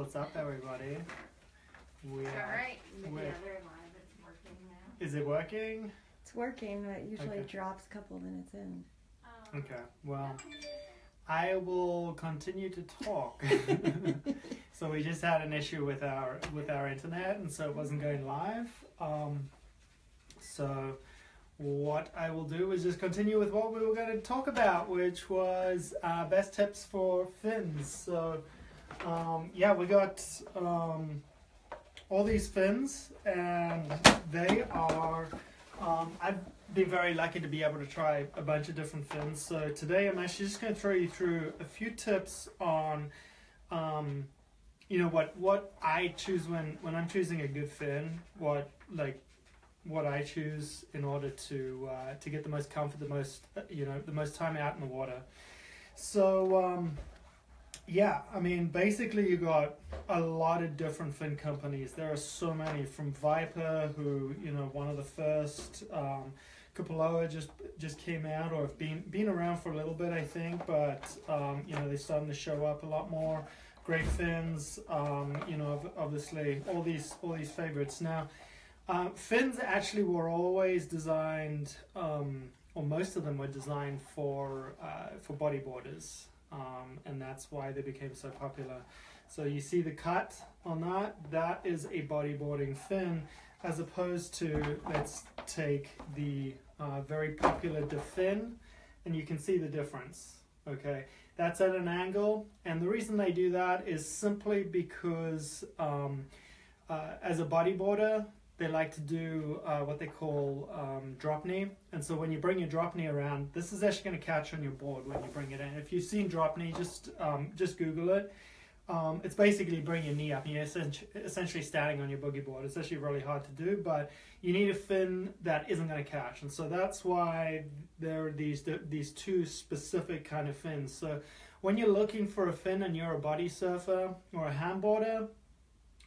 What's up, everybody? We All are- right. Wait. Yeah, they're live. It's working now. Is it working? It's working, but it usually Okay. drops a couple of minutes in. Um, Okay. Well, I will continue to talk. so we just had an issue with our with our internet, and so it wasn't going live. Um, so what I will do is just continue with what we were going to talk about, which was uh, best tips for fins. So um, yeah, we got um, all these fins, and they are. Um, I've been very lucky to be able to try a bunch of different fins. So today I'm actually just going to throw you through a few tips on, um, you know, what what I choose when when I'm choosing a good fin. What like what I choose in order to uh, to get the most comfort, the most uh, you know, the most time out in the water. So um, yeah, I mean, basically you got a lot of different fin companies. There are so many from Viper, who you know, one of the first. Um, Kpaloa just just came out or have been been around for a little bit, I think, but um, you know they're starting to show up a lot more. Great fins, um, you know, obviously all these all these favorites. Now, uh, fins actually were always designed, um, or most of them were designed for uh, for bodyboarders, um, and that's why they became so popular. So you see the cut on that. That is a bodyboarding fin as opposed to let's take the uh, very popular DaFiN, and you can see the difference. Okay, that's at an angle, and the reason they do that is simply because um, uh, as a bodyboarder, they like to do uh, what they call um, drop knee, and so when you bring your drop knee around, this is actually going to catch on your board when you bring it in. If you've seen drop knee, just um, just Google it. Um, it's basically bring your knee up you're essentially, essentially standing on your boogie board. It's actually really hard to do, but you need a fin that isn't going to catch, and so that's why there are these these two specific kind of fins. So when you're looking for a fin and you're a body surfer or a handboarder,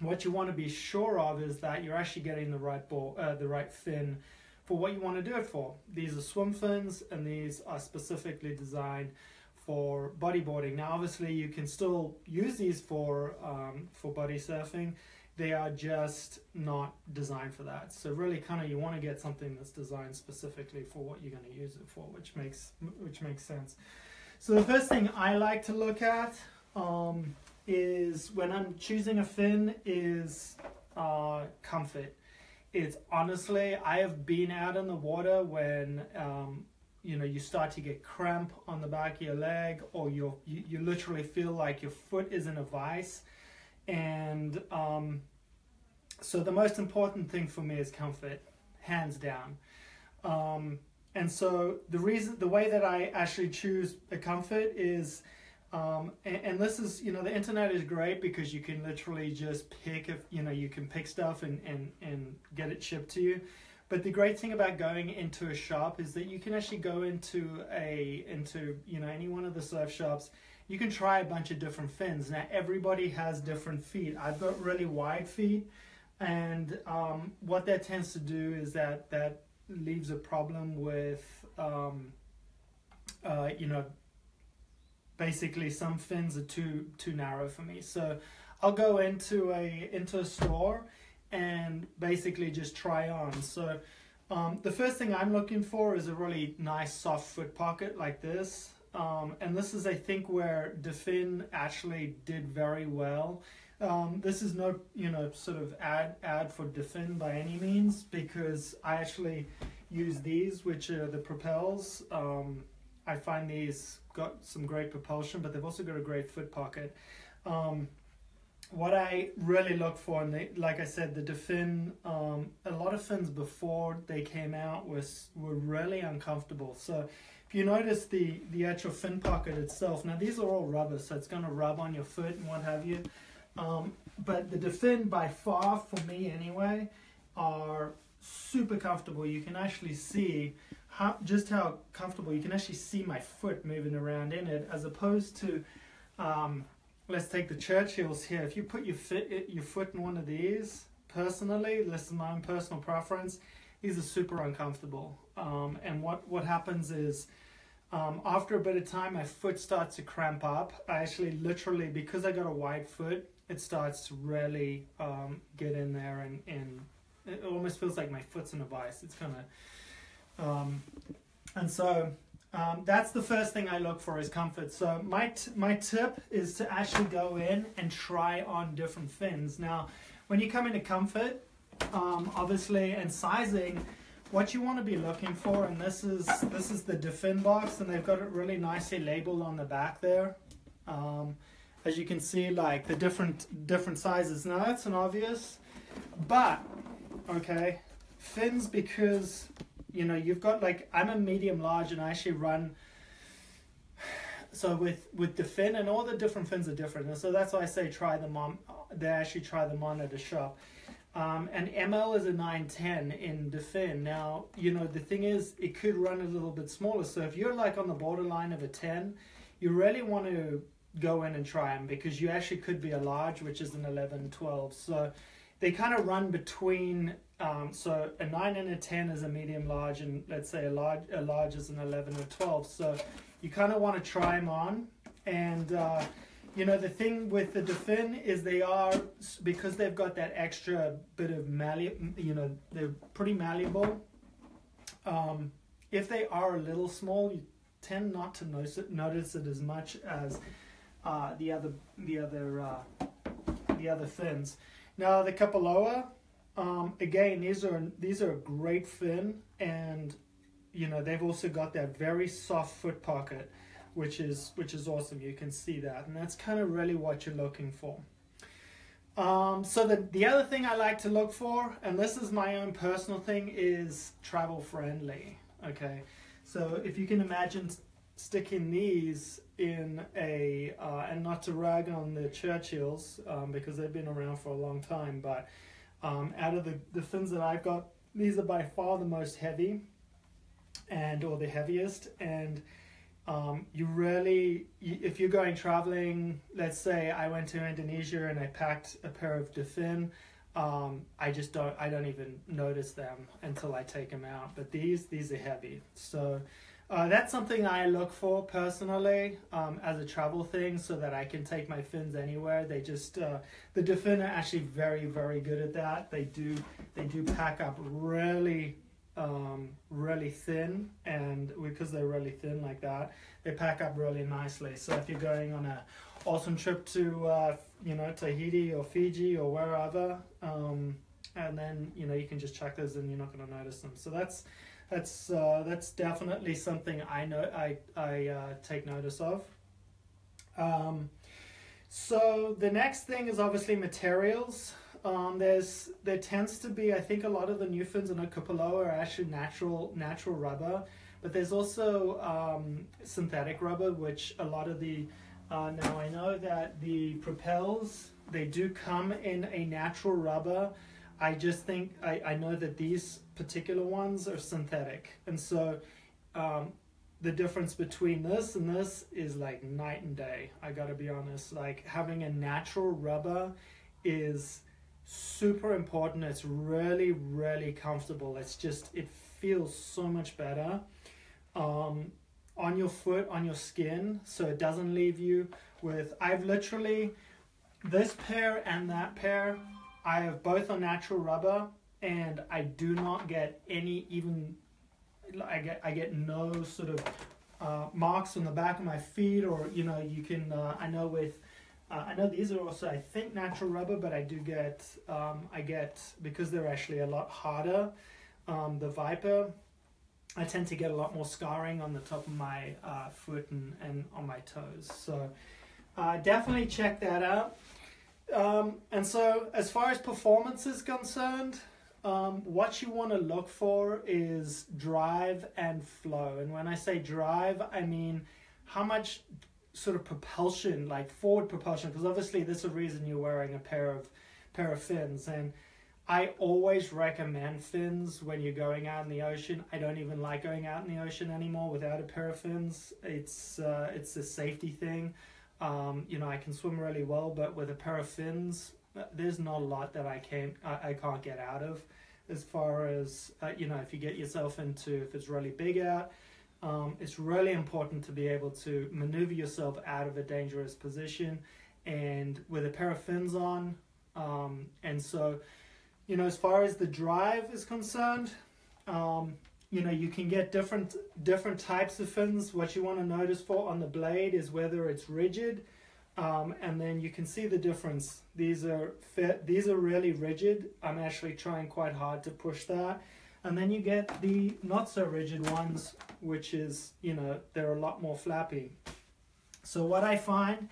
what you want to be sure of is that you're actually getting the right ball, uh, the right fin for what you want to do it for. These are swim fins, and these are specifically designed for bodyboarding. Now, obviously, you can still use these for um, for body surfing. They are just not designed for that. So really, kind of, you want to get something that's designed specifically for what you're going to use it for, which makes which makes sense. So the first thing I like to look at um, is when I'm choosing a fin is uh, comfort. It's honestly, I have been out in the water when um, you know you start to get cramp on the back of your leg or you you literally feel like your foot is in a vice and um, so the most important thing for me is comfort hands down um, and so the reason the way that i actually choose a comfort is um, and, and this is you know the internet is great because you can literally just pick if you know you can pick stuff and, and, and get it shipped to you but the great thing about going into a shop is that you can actually go into a into you know any one of the surf shops. You can try a bunch of different fins. Now everybody has different feet. I've got really wide feet, and um, what that tends to do is that that leaves a problem with um, uh, you know basically some fins are too too narrow for me. So I'll go into a into a store and basically just try on. So um, the first thing I'm looking for is a really nice soft foot pocket like this. Um, and this is, I think, where DaFiN actually did very well. Um, this is no, you know, sort of ad ad for DaFiN by any means because I actually use these, which are the propels. Um, I find these got some great propulsion, but they've also got a great foot pocket. Um, what I really look for, and they, like I said, the DaFiN, um, a lot of fins before they came out was were really uncomfortable. So if you notice the the actual fin pocket itself, now these are all rubber, so it's going to rub on your foot and what have you. Um, but the DaFiN, by far, for me anyway, are super comfortable. You can actually see how just how comfortable you can actually see my foot moving around in it, as opposed to. Um, let's take the Churchills here. If you put your fit, your foot in one of these, personally, this is my own personal preference. These are super uncomfortable. Um, and what what happens is, Um, after a bit of time, my foot starts to cramp up. I actually literally, because I got a wide foot, it starts to really um, get in there and, and it almost feels like my foot's in a vice. It's kind of, um, and so um, that's the first thing I look for is comfort. So my my tip is to actually go in and try on different fins. Now, when you come into comfort, um, obviously, and sizing, what you want to be looking for, and this is this is the DaFiN box, and they've got it really nicely labeled on the back there. Um, as you can see, like the different different sizes. Now that's an obvious, but okay, fins because you know you've got like I'm a medium large, and I actually run. So with with the fin and all the different fins are different, and so that's why I say try them on. They actually try them on at a shop. Um, and ML is a 910 in the fin Now, you know, the thing is, it could run a little bit smaller. So if you're like on the borderline of a 10, you really want to go in and try them because you actually could be a large, which is an 11, 12. So they kind of run between, um, so a 9 and a 10 is a medium large, and let's say a large, a large is an 11 or 12. So you kind of want to try them on. And, uh, you know, the thing with the DaFiN is they are because they've got that extra bit of malleable. You know, they're pretty malleable. Um, if they are a little small, you tend not to notice it, notice it as much as uh, the other the other uh, the other fins. Now the Kpaloa, um, again, these are these are a great fin, and you know they've also got that very soft foot pocket which is which is awesome. You can see that, and that's kind of really what you're looking for. Um, so the the other thing I like to look for, and this is my own personal thing, is travel friendly. Okay, so if you can imagine sticking these in a uh, and not to rag on the Churchills um, because they've been around for a long time, but um, out of the the fins that I've got, these are by far the most heavy, and or the heaviest, and um, you really, if you're going traveling, let's say I went to Indonesia and I packed a pair of DaFiN, um, I just don't, I don't even notice them until I take them out. But these, these are heavy. So uh, that's something I look for personally um, as a travel thing so that I can take my fins anywhere. They just, uh, the DaFiN are actually very, very good at that. They do, they do pack up really um, really thin, and because they're really thin like that, they pack up really nicely. So if you're going on a awesome trip to uh, you know Tahiti or Fiji or wherever, um, and then you know you can just chuck those and you're not going to notice them. So that's that's uh, that's definitely something I know I I uh, take notice of. Um, so the next thing is obviously materials. Um, there's there tends to be I think a lot of the new fins in a Kpaloa are actually natural natural rubber, but there's also um, synthetic rubber, which a lot of the uh, now I know that the propels they do come in a natural rubber. I just think I, I know that these particular ones are synthetic, and so um, the difference between this and this is like night and day. I gotta be honest. Like having a natural rubber is super important. It's really, really comfortable. It's just, it feels so much better um, on your foot, on your skin, so it doesn't leave you with. I've literally, this pair and that pair, I have both on natural rubber, and I do not get any even. I get I get no sort of uh, marks on the back of my feet, or you know, you can. Uh, I know with uh, I know these are also, I think, natural rubber, but I do get, um, I get, because they're actually a lot harder, um, the Viper, I tend to get a lot more scarring on the top of my uh, foot and, and on my toes. So uh, definitely check that out. Um, and so, as far as performance is concerned, um, what you want to look for is drive and flow. And when I say drive, I mean how much sort of propulsion, like forward propulsion, because obviously there's a reason you're wearing a pair of pair of fins. And I always recommend fins when you're going out in the ocean. I don't even like going out in the ocean anymore without a pair of fins. It's uh, it's a safety thing. Um, you know, I can swim really well, but with a pair of fins, there's not a lot that I can't I, I can't get out of. As far as uh, you know, if you get yourself into if it's really big out, um, it's really important to be able to maneuver yourself out of a dangerous position and with a pair of fins on. Um, and so, you know, as far as the drive is concerned, um, you know, you can get different different types of fins. What you want to notice for on the blade is whether it's rigid, um, and then you can see the difference. These are fit, these are really rigid. I'm actually trying quite hard to push that. And then you get the not so rigid ones, which is, you know, they're a lot more flappy. So what I find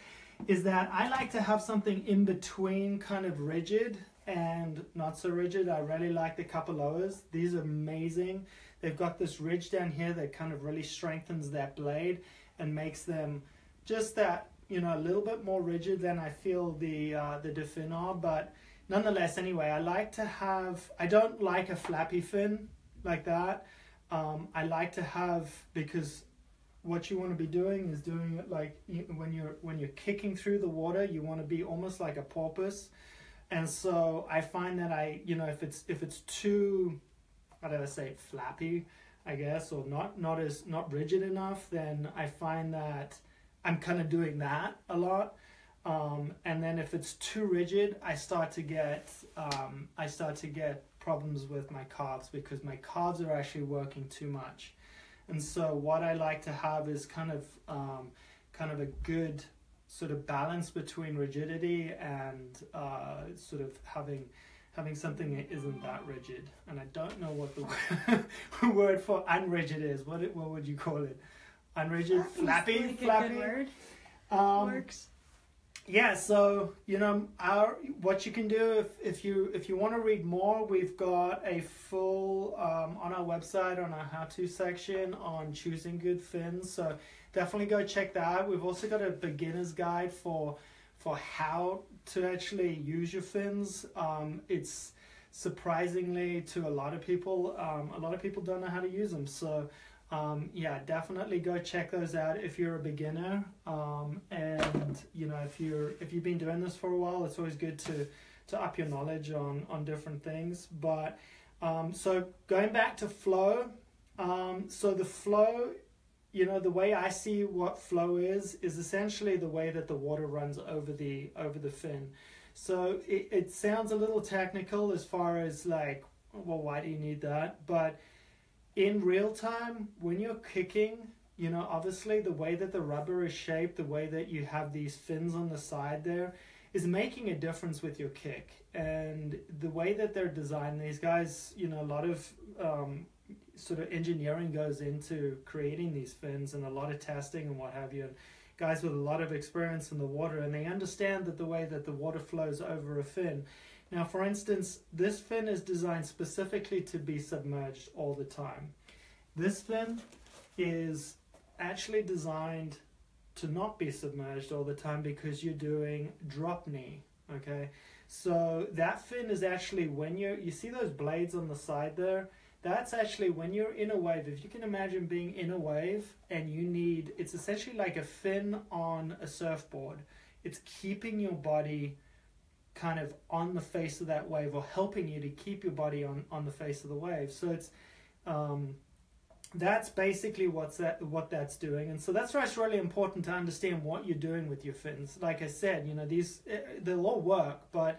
is that I like to have something in between kind of rigid and not so rigid. I really like the Kpaloas. These are amazing. They've got this ridge down here that kind of really strengthens that blade and makes them just that, you know, a little bit more rigid than I feel the uh, the DaFiN are, but nonetheless, anyway, I like to have. I don't like a flappy fin like that. Um, I like to have because what you want to be doing is doing it like when you're when you're kicking through the water. You want to be almost like a porpoise, and so I find that I you know if it's if it's too, how do I say flappy, I guess, or not not as not rigid enough, then I find that I'm kind of doing that a lot. Um, and then if it's too rigid, I start to get um, I start to get problems with my calves because my calves are actually working too much. And so what I like to have is kind of um, kind of a good sort of balance between rigidity and uh, sort of having having something that isn't that rigid. And I don't know what the word for unrigid is. What what would you call it? Unrigid, flappy, Like flappy. Um, Works. yeah so you know our what you can do if, if you if you want to read more we've got a full um, on our website on our how-to section on choosing good fins so definitely go check that out we've also got a beginner's guide for for how to actually use your fins um, it's surprisingly to a lot of people um, a lot of people don't know how to use them so um, yeah, definitely go check those out if you're a beginner. Um, and you know, if you're if you've been doing this for a while, it's always good to to up your knowledge on on different things. But um, so going back to flow, um, so the flow, you know, the way I see what flow is is essentially the way that the water runs over the over the fin. So it, it sounds a little technical as far as like, well, why do you need that? But in real time when you're kicking you know obviously the way that the rubber is shaped the way that you have these fins on the side there is making a difference with your kick. And the way that they're designed these guys you know a lot of um, sort of engineering goes into creating these fins and a lot of testing and what have you and guys with a lot of experience in the water and they understand that the way that the water flows over a fin now, for instance, this fin is designed specifically to be submerged all the time. This fin is actually designed to not be submerged all the time because you're doing drop knee, okay? So that fin is actually when you're, you see those blades on the side there? That's actually when you're in a wave. If you can imagine being in a wave and you need, it's essentially like a fin on a surfboard. It's keeping your body kind of on the face of that wave or helping you to keep your body on, on the face of the wave. So it's um, that's basically what's that what that's doing, and so that's why it's really important to understand what you're doing with your fins. Like I said, you know these eh, they'll all work, but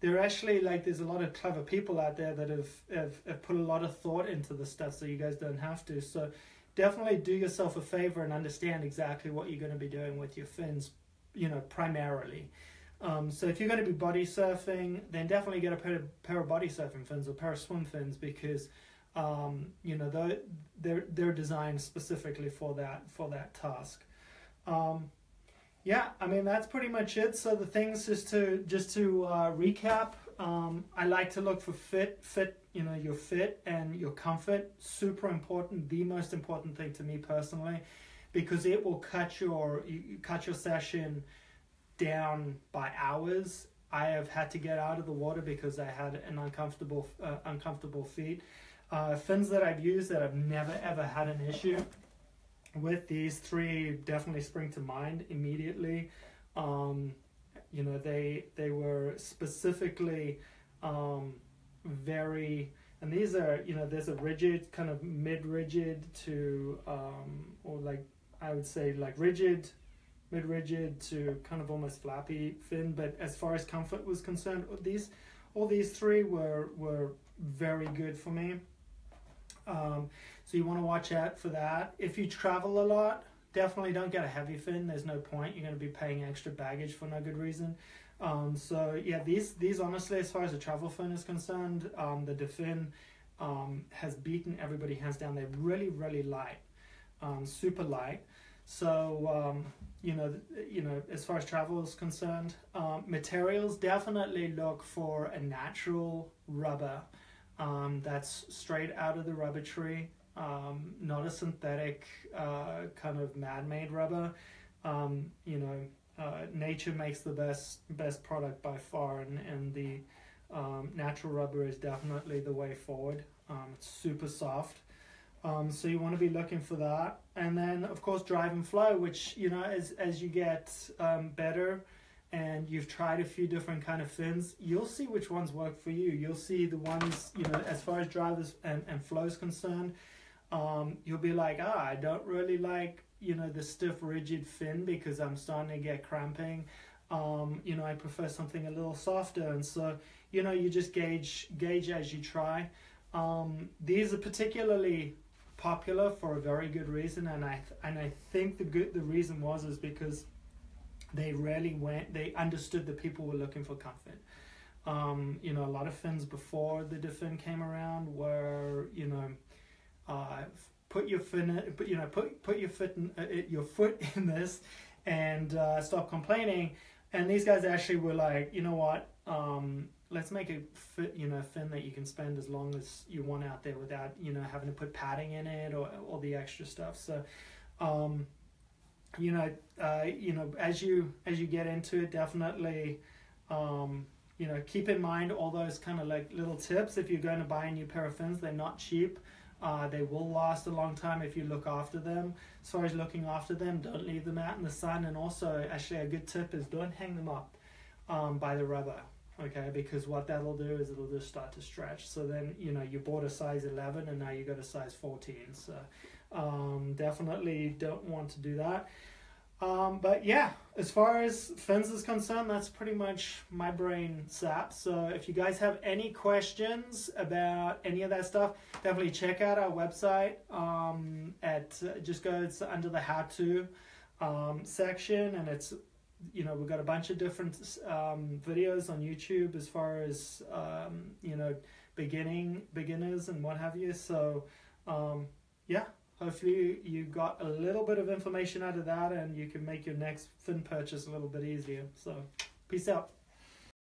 they're actually like there's a lot of clever people out there that have, have, have put a lot of thought into the stuff, so you guys don't have to. So definitely do yourself a favor and understand exactly what you're going to be doing with your fins, you know, primarily. Um, so if you're going to be body surfing, then definitely get a pair of, pair of body surfing fins or pair of swim fins because um, you know they're, they're they're designed specifically for that for that task. Um, yeah, I mean that's pretty much it. So the things is to just to uh, recap. Um, I like to look for fit, fit. You know your fit and your comfort. Super important. The most important thing to me personally, because it will cut your you, cut your session down by hours. I have had to get out of the water because I had an uncomfortable uh, uncomfortable feet. Uh, fins that I've used that I've never ever had an issue with. These three definitely spring to mind immediately. Um, you know they they were specifically um, very and these are you know there's a rigid kind of mid rigid to um, or like I would say like rigid mid rigid to kind of almost flappy fin but as far as comfort was concerned these all these three were were very good for me. Um, so you want to watch out for that. If you travel a lot definitely don't get a heavy fin. There's no point. You're going to be paying extra baggage for no good reason. Um, so yeah these these honestly as far as the travel fin is concerned um, the DaFiN um, has beaten everybody hands down. They're really really light um, super light so um, you know, you know, as far as travel is concerned, um, materials definitely look for a natural rubber um, that's straight out of the rubber tree, um, not a synthetic uh, kind of man-made rubber. Um, you know, uh, nature makes the best best product by far, and and the um, natural rubber is definitely the way forward. it's super soft. Um, so you want to be looking for that, and then of course drive and flow, which you know as as you get um, better, and you've tried a few different kind of fins, you'll see which ones work for you. You'll see the ones you know as far as drivers and and flow is concerned. Um, you'll be like, ah, I don't really like you know the stiff rigid fin because I'm starting to get cramping. Um, you know, I prefer something a little softer, and so you know you just gauge gauge as you try. Um, these are particularly popular for a very good reason, and I and I think the good the reason was is because they really went they understood that people were looking for comfort. Um, you know, a lot of fins before the DaFiN came around were you know, uh, put your fin put you know put put your foot in, uh, your foot in this, and uh, stop complaining. And these guys actually were like, you know what, um, let's make a fit, you know fin that you can spend as long as you want out there without you know having to put padding in it or all the extra stuff so um, you know uh, you know as you as you get into it definitely um, you know keep in mind all those kind of like little tips if you're going to buy a new pair of fins they're not cheap uh, they will last a long time if you look after them. As far as looking after them, don't leave them out in the sun. And also, actually, a good tip is don't hang them up um, by the rubber okay because what that'll do is it'll just start to stretch. So then you know you bought a size 11 and now you got a size 14 so um, definitely don't want to do that. Um, but yeah as far as fins is concerned that's pretty much my brain sap. So if you guys have any questions about any of that stuff definitely check out our website um, at just go it's under the how to um, section and it's you know we've got a bunch of different um, videos on YouTube as far as um, you know beginning beginners and what have you. So um, yeah, hopefully you got a little bit of information out of that, and you can make your next fin purchase a little bit easier. So peace out.